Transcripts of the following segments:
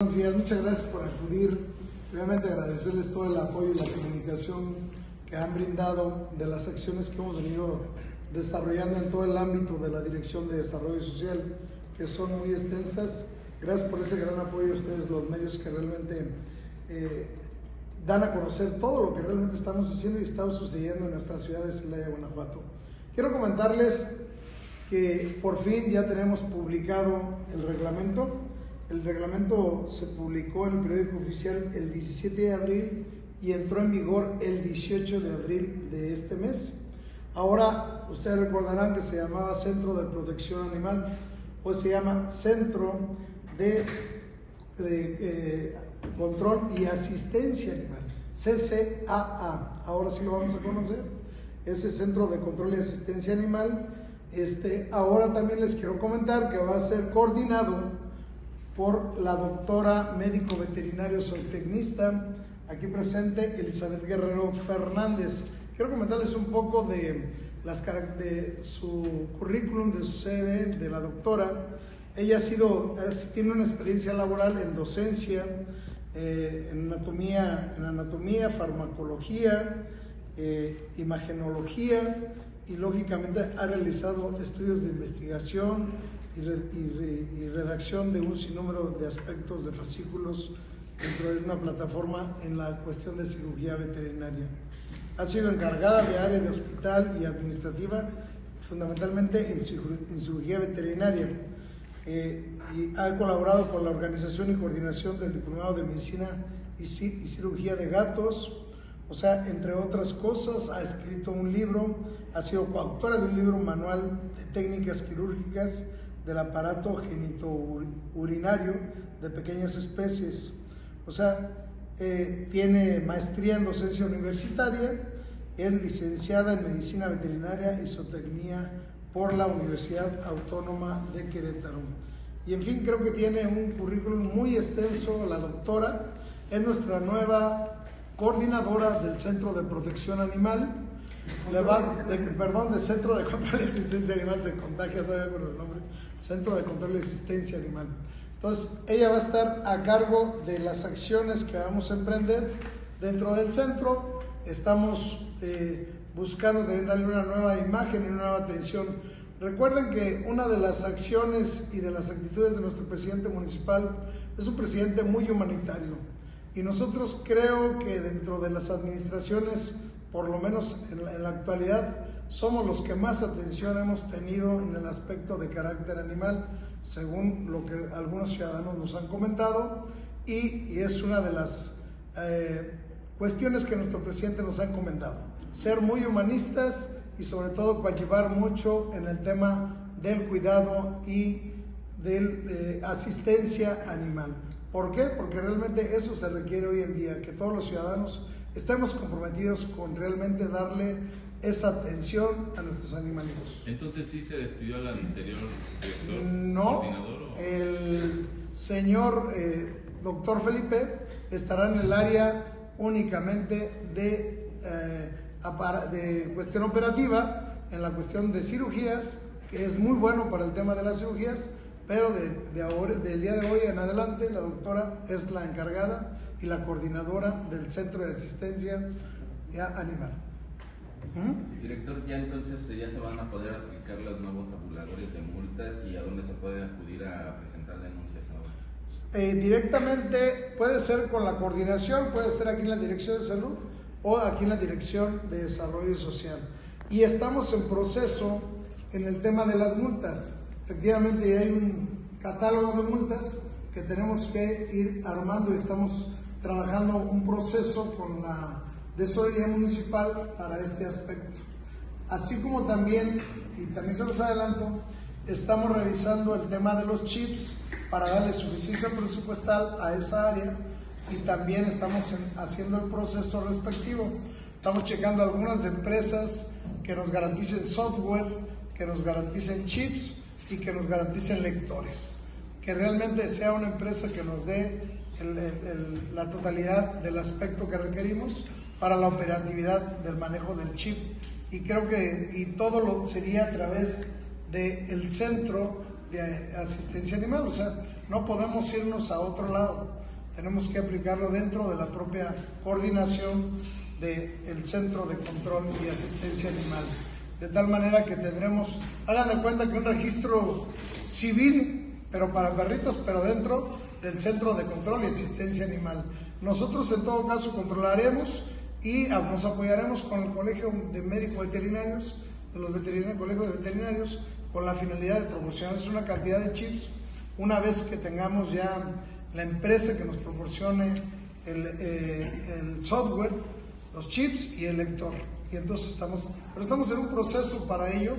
Buenos días, muchas gracias por acudir. Realmente agradecerles todo el apoyo y la comunicación que han brindado de las acciones que hemos venido desarrollando en todo el ámbito de la Dirección de Desarrollo Social, que son muy extensas. Gracias por ese gran apoyo a ustedes, los medios que realmente eh, dan a conocer todo lo que realmente estamos haciendo y está sucediendo en nuestra ciudad de Celaya, Guanajuato. Quiero comentarles que por fin ya tenemos publicado el reglamento. El reglamento se publicó en el periódico oficial el 17 de abril y entró en vigor el 18 de abril de este mes. Ahora ustedes recordarán que se llamaba Centro de Protección Animal o se llama Centro de, de eh, Control y Asistencia Animal, CCAA. Ahora sí lo vamos a conocer. Ese Centro de Control y Asistencia Animal. Este, ahora también les quiero comentar que va a ser coordinado por la doctora médico veterinario zootecnista, aquí presente Elizabeth Guerrero Fernández. Quiero comentarles un poco de, las, de su currículum, de su CV, de la doctora. Ella ha sido, tiene una experiencia laboral en docencia, eh, en, anatomía, en anatomía, farmacología, eh, imagenología y lógicamente ha realizado estudios de investigación, y, redacción de un sinnúmero de aspectos de fascículos dentro de una plataforma en la cuestión de cirugía veterinaria. Ha sido encargada de área de hospital y administrativa, fundamentalmente en, cirugía veterinaria, eh, y ha colaborado con la organización y coordinación del Diplomado de Medicina y, y Cirugía de Gatos, o sea, entre otras cosas, ha escrito un libro, ha sido coautora de un libro manual de técnicas quirúrgicas del aparato genitourinario de pequeñas especies. O sea, eh, tiene maestría en docencia universitaria, es licenciada en medicina veterinaria y zootecnia por la Universidad Autónoma de Querétaro. Y en fin, creo que tiene un currículum muy extenso, la doctora, es nuestra nueva coordinadora del Centro de Protección Animal, perdón, del Centro de Control y Asistencia Animal, se contagia todavía con el nombre, Centro de Control y Asistencia Animal. Entonces, ella va a estar a cargo de las acciones que vamos a emprender dentro del centro. Estamos eh, buscando también darle una nueva imagen y una nueva atención. Recuerden que una de las acciones y de las actitudes de nuestro presidente municipal es un presidente muy humanitario. Y nosotros creo que dentro de las administraciones, por lo menos en la, en la actualidad, somos los que más atención hemos tenido en el aspecto de carácter animal, según lo que algunos ciudadanos nos han comentado, y, es una de las eh, cuestiones que nuestro presidente nos ha encomendado. Ser muy humanistas y sobre todo coadyuvar mucho en el tema del cuidado y de eh, asistencia animal. ¿Por qué? Porque realmente eso se requiere hoy en día, que todos los ciudadanos estemos comprometidos con realmente darle esa atención a nuestros animalitos. Entonces sí se despidió al anterior director, no, el señor eh, doctor Felipe estará en el área únicamente de, eh, de cuestión operativa, en la cuestión de cirugías, que es muy bueno para el tema de las cirugías, pero de, de ahora, del día de hoy en adelante la doctora es la encargada y la coordinadora del Centro de Asistencia Animal. Director, ya entonces ya se van a poder aplicar los nuevos tabuladores de multas y a dónde se puede acudir a presentar denuncias ahora. Eh, directamente puede ser con la coordinación, puede ser aquí en la Dirección de Salud o aquí en la Dirección de Desarrollo Social. Y estamos en proceso en el tema de las multas. Efectivamente hay un catálogo de multas que tenemos que ir armando y estamos trabajando un proceso con la tesorería municipal para este aspecto. Así como también, y también se los adelanto, estamos revisando el tema de los chips para darle suficiencia presupuestal a esa área y también estamos haciendo el proceso respectivo. Estamos checando algunas empresas que nos garanticen software, que nos garanticen chips y que nos garanticen lectores. Que realmente sea una empresa que nos dé la totalidad del aspecto que requerimos para la operatividad del manejo del chip. Y creo que y todo lo sería a través del centro de asistencia animal. O sea, no podemos irnos a otro lado. Tenemos que aplicarlo dentro de la propia coordinación del Centro de Control y Asistencia Animal. De tal manera que tendremos, hagan de cuenta que un registro civil, pero para perritos, pero dentro del Centro de Control y Asistencia Animal. Nosotros en todo caso controlaremos y nos apoyaremos con el Colegio de Médicos Veterinarios, de los veterinarios, Colegio de Veterinarios, con la finalidad de proporcionarles una cantidad de chips una vez que tengamos ya la empresa que nos proporcione el, eh, el software, los chips y el lector. Y entonces estamos, pero estamos en un proceso para ello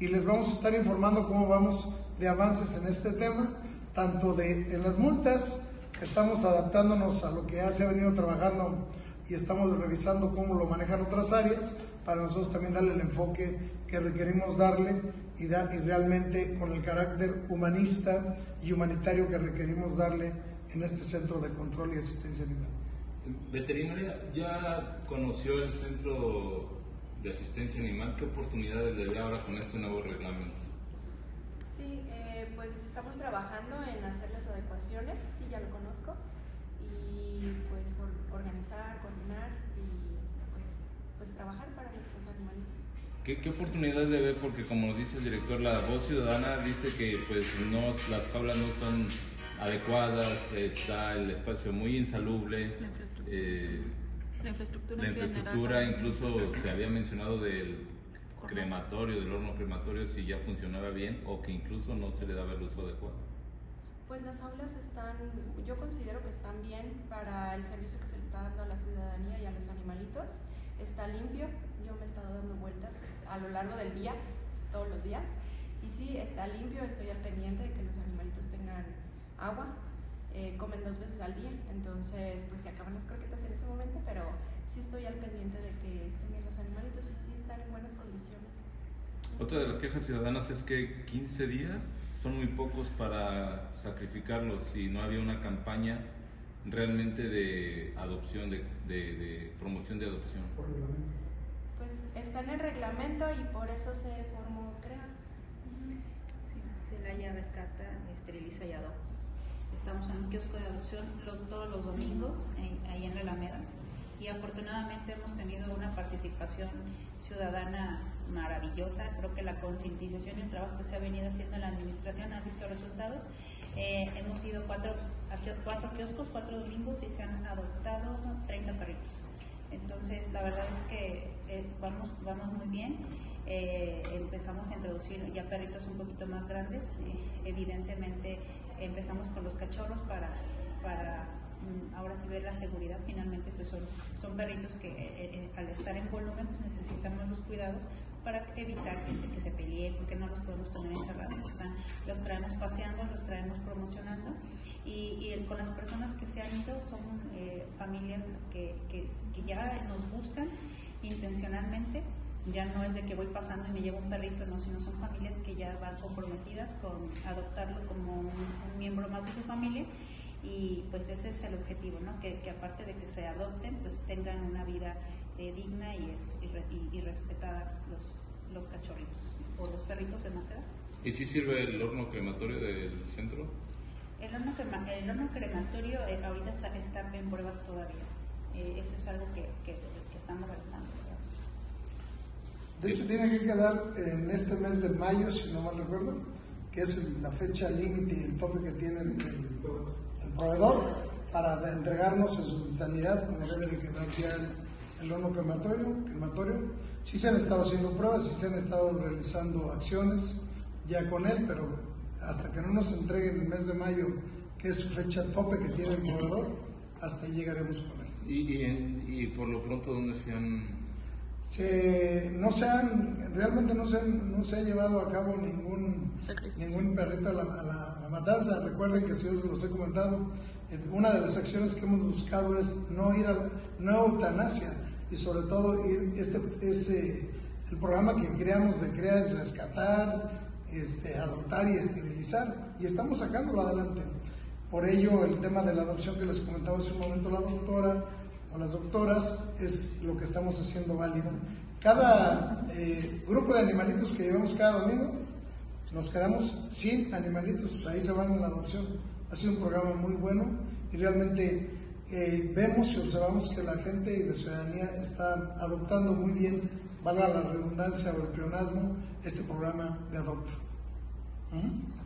y les vamos a estar informando cómo vamos de avances en este tema, tanto de en las multas, estamos adaptándonos a lo que ya se ha venido trabajando y estamos revisando cómo lo manejan otras áreas para nosotros también darle el enfoque que requerimos darle y, y realmente con el carácter humanista y humanitario que requerimos darle en este centro de control y asistencia animal. Veterinaria, ¿ya conoció el centro de asistencia animal? ¿Qué oportunidades le ve ahora con este nuevo reglamento? Sí, eh, pues estamos trabajando en hacer las adecuaciones, sí, ya lo conozco, y pues organizar, coordinar y pues, pues trabajar para nuestros animalitos. ¿Qué, ¿Qué, oportunidades le ve? Porque como dice el director, la voz ciudadana dice que pues no, las jaulas no son adecuadas, está el espacio muy insalubre. La infraestructura, eh, la infraestructura, la infraestructura incluso se había mencionado del crematorio, del horno crematorio, si ya funcionaba bien o que incluso no se le daba el uso adecuado. Pues las aulas están, yo considero que están bien para el servicio que se le está dando a la ciudadanía y a los animalitos. Está limpio, yo me he estado dando vueltas a lo largo del día, todos los días, y sí, está limpio, estoy al pendiente de que los animalitos tengan agua, eh, comen dos veces al día, entonces pues se acaban las croquetas en ese momento, pero sí estoy al pendiente de que estén bien los animalitos y sí están en buenas condiciones. Otra de las quejas ciudadanas es que 15 días son muy pocos para sacrificarlos y no había una campaña realmente de adopción, de, de, de promoción de adopción. Pues está en el reglamento y por eso se formó CREA. Sí, Celaya rescata, esteriliza y adopta. Estamos en un kiosco de adopción los, todos los domingos, en, ahí en la Alameda, y afortunadamente hemos tenido una participación ciudadana maravillosa. Creo que la concientización y el trabajo que se ha venido haciendo en la administración ha visto resultados. Eh, hemos ido cuatro, cuatro kioscos, cuatro domingos y se han adoptado 30 perritos. Entonces, la verdad es que eh, vamos, vamos muy bien. Eh, empezamos a introducir ya perritos un poquito más grandes. Evidentemente, empezamos con los cachorros para, para ahora sí ver la seguridad. Finalmente, pues son, son perritos que al estar en volumen, pues necesitamos los cuidados para evitar que, que se peleen, porque no los podemos tener encerrados. Están, los traemos paseando, los traemos promocionando y, y con las personas que se han ido son eh, familias que, que, que, ya nos gustan intencionalmente. Ya no es de que voy pasando y me llevo un perrito, no, sino son familias que ya van comprometidas con adoptarlo como un, un miembro más de su familia y pues ese es el objetivo, ¿no? que, que aparte de que se adopten, pues tengan una vida eh, digna y, y, y, respetada los, los cachorritos o los perritos de más edad. ¿Y si sirve el horno crematorio del centro? El horno, crema, el horno crematorio eh, ahorita está, está, en pruebas todavía. Eh, eso es algo que, que, que estamos realizando. De hecho, tiene que quedar en este mes de mayo, si no mal recuerdo, que es la fecha límite y el tope que tiene el, el, el, proveedor para entregarnos en su totalidad, como debe de quedar ya el, el horno crematorio, crematorio. Sí se han estado haciendo pruebas, sí se han estado realizando acciones ya con él, pero hasta que no nos entreguen el mes de mayo, que es su fecha tope que tiene el proveedor, hasta ahí llegaremos con él. ¿Y, y, y por lo pronto dónde se han...? Se, no se han, realmente no se, no se ha llevado a cabo ningún, ningún perrito a la, a, la, a la, matanza. Recuerden que, si os los he comentado, una de las acciones que hemos buscado es no ir a no eutanasia y sobre todo ir, este, ese, el programa que creamos de CREA es rescatar, este, adoptar y esterilizar y estamos sacándolo adelante. Por ello, el tema de la adopción que les comentaba hace un momento la doctora o las doctoras es lo que estamos haciendo válido. Cada eh, grupo de animalitos que llevamos cada domingo, nos quedamos sin animalitos, ahí se van en la adopción. Ha sido un programa muy bueno y realmente eh, vemos y observamos que la gente y la ciudadanía está adoptando muy bien, valga la redundancia o el pleonasmo, este programa de Adopta. ¿Mm?